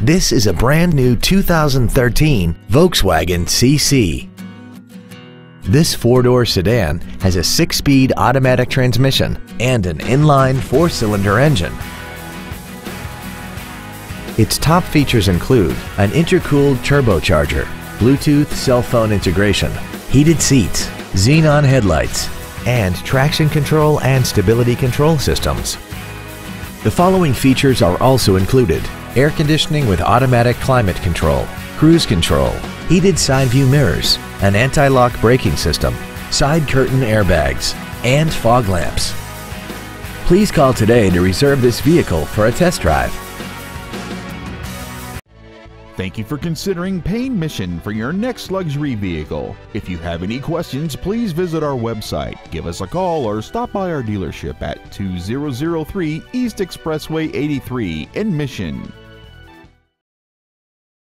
This is a brand new 2013 Volkswagen CC. This four-door sedan has a six-speed automatic transmission and an inline four-cylinder engine. Its top features include an intercooled turbocharger, Bluetooth cell phone integration, heated seats, xenon headlights, and traction control and stability control systems. The following features are also included. Air conditioning with automatic climate control, cruise control, heated side view mirrors, an anti-lock braking system, side curtain airbags, and fog lamps. Please call today to reserve this vehicle for a test drive. Thank you for considering Payne Mission for your next luxury vehicle. If you have any questions, please visit our website, give us a call, or stop by our dealership at 2003 East Expressway 83 in Mission.